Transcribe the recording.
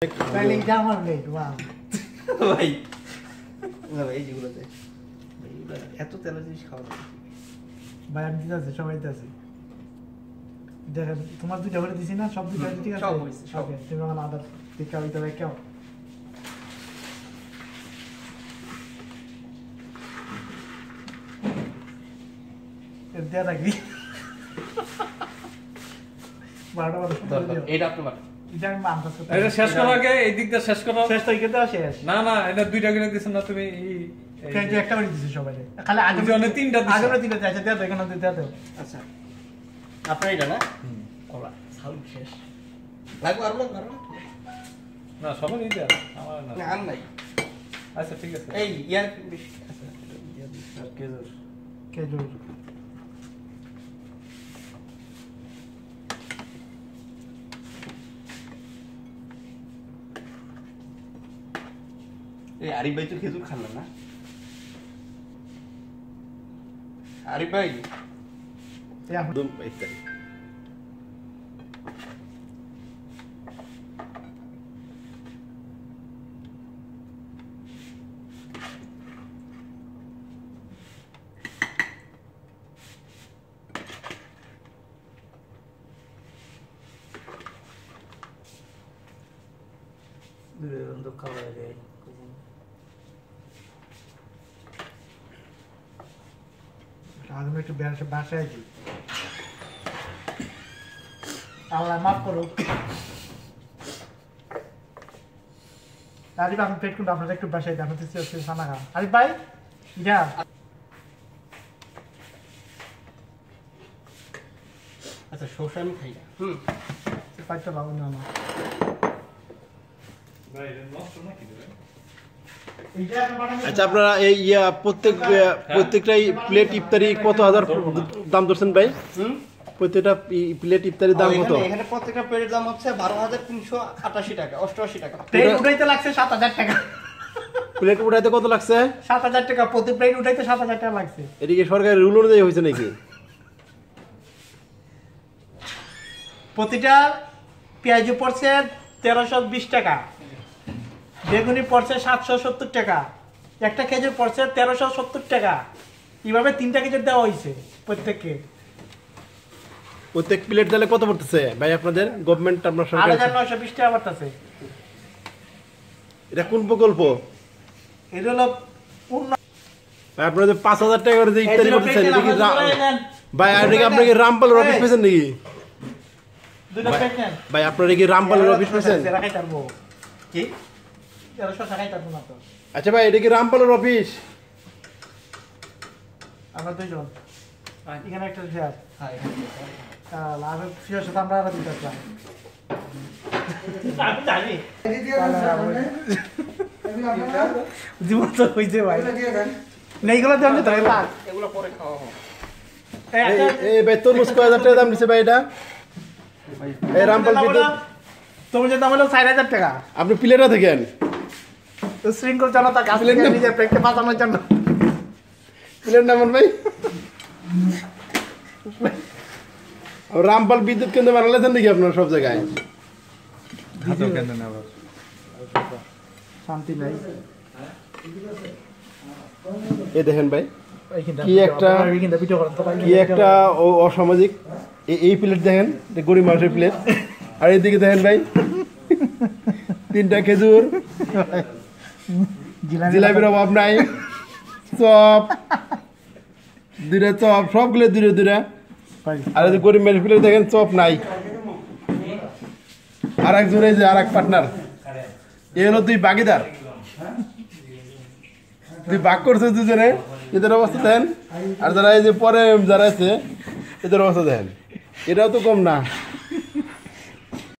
এটা আমার নেই ওয়াও ভাই না ভাই যেগুলোতে ভাই, এত তেলের জিনিস খাওয়া। ভাই আমি দিতে আছি সবাই দিতে আছি দেখেন তোমার দুইটা করে দিছি না সব দুইটা ঠিক আছে সব হয়েছে, সব। তুমি আমার আদার টিকা হইতে হবে কেউ দেয়া রাখবি বারোটা বারোটা। এটা আপনি বানান। এটা। শেষ করো আগে এই দিকটা শেষ করো। শেষ দেওয়া শেষ। না না এটা দুইটা কিনে দিছেন না তুমি একটা করে দিছি সবাই খালি আগে অনেক তিনটা দিছে। আগে তিনটা এখানে দেয়া। তো আচ্ছা। আপনার এটা না? কলা সাউন্ড শেষ। লাগবে আরও লাগবে না সবার এই আমার না। না আর নাই। আচ্ছা ঠিক আছে। এই ইয়ার বেশি আচ্ছা কেজর। এই আরিফ ভাই তো খেজুর খান না না? আরিফ ভাই? এই এখন একদম ইত্যাদি দুটো খাওয়া যায় আমি একটু বাসায় আছি আল্লাহ মাফ করো আরিফ আমি পেট কিন্তু আপনারা একটু বাসায় দেন হতে সানা খা আরিফ ভাই যা আচ্ছা শসা আমি খাই না। হুম। পাইতে পাবো না না। ভাই এটা নষ্ট নাকি রে? আচ্ছা আপনারা এই ইয়া প্রত্যেক প্রত্যেকটাই প্লেট ইফতারি কত হাজার দাম ধরছেন ভাই? প্রত্যেকটা প্লেট ইফতারির দাম কত? এখানে- প্রত্যেকটা প্লেটের দাম হচ্ছে বারো হাজার তিনশো আটাশি টাকা অষ্টআশি টাকা। প্লেট উঠাইতে লাগছে সাত হাজার টাকা। প্লেট উঠাইতে কত লাগছে? সাত হাজার টাকা প্রতি প্লেট উঠাইতে সাত হাজার টাকা লাগছে। এদিকে সরকারি রুল অনুযায়ী হয়েছে নাকি? প্রতিটা পেঁয়াজু পড়ছে তেরোশো বিশ টাকা। বেগুনি পড়ছে সাতশো সত্তর টাকা। একটা খেজুর পড়ছে তেরোশো সত্তর টাকা। এইভাবে তিনটা খেজুর দেওয়া হয়েছে প্রত্যেককে। প্রত্যেক প্লেট তাহলে কত পড়তেছে? ভাই আপনাদের গভর্নমেন্ট আপনার সরকার হাজার নয়শো বিশ টাকা পড়তেছে। এটা কোন প্রকল্প? এটা হলো ভাই আপনারা যে পাঁচ হাজার টাকা করে যে ইফতারি দুটো করতেছেন এটা কি। ভাই এটা কি রামপালের অফিস এই, পেয়েছেন নাকি? ভাই আপনারা কি রামপালের অফিস পারব। কি? আচ্ছা ভাই এটা কি রামপালের অফিস আমরা দুইজন। এখানে একটা শেয়ার হ্যাঁ শেয়ার সাথে আমরা আরও দিতে চাই। জীবন তো হইছে ভাই। নেইগুলো দেন। তো এলা এগুলো পরে খাওয়া হবে। এই- এই ভাই হাজার টাকা দাম দিচ্ছে ভাই এটা? এই রামপাল বিদ্যুৎ। তুমি যে দাম হলো চার হাজার টাকা। আপনি প্লেটটা দেখেন। তো শৃঙ্খল জনতা কাছ থেকে নিজের পেটকে বাঁচানোর জন্য। প্লেট নামান ভাই। আর রামপাল বিদ্যুৎ কেন্দ্র বানালেছেন নাকি আপনার সব জায়গায়? না শান্তি নাই। এই দেখেন ভাই কি একটা- ভাই। কি একটা অসামাজিক। এই প্লেট দেখেন গরিব মানুষের প্লেট আর এইদিকে দেখেন ভাই তিনটা খেজুর জিলাপির অভাব নাই। চপ দুটা চপ সবগুলো দূরে দূরে। আর এই যে গরিব মানুষ প্লেট দেখেন চপ নাই। আর একজন এই যে আর এক পার্টনার এ হলো দুই বাগিদার। তুই ভাগ করছে দুজনে। এদের অবস্থা দেন আর যারা এই যে পরে যারা আছে এদের অবস্থা দেন এটাও তো কম না।